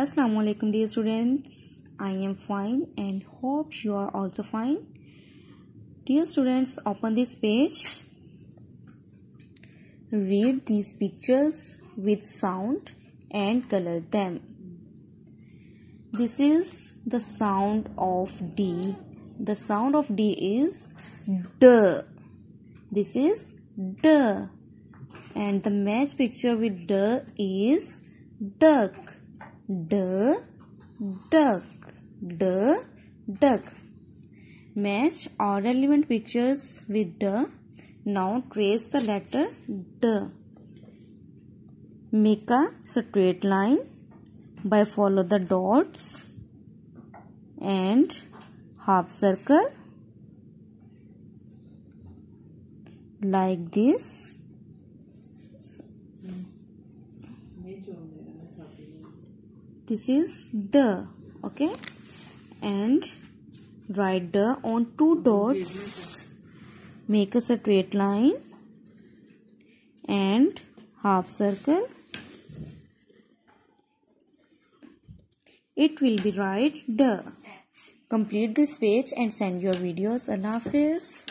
Assalamu alaikum dear students. I am fine and hope you are also fine. Dear students open this page. Read these pictures with sound and color them. This is the sound of D. The sound of D is D. This is D. And the match picture with D is duck D duck D duck match odd element pictures with D now trace the letter D make a straight line by follow the dots and half circle like this this is the okay? And write the on two dots. Make a straight line. And half circle. It will be right the. Complete this page and send your videos. Allah hafiz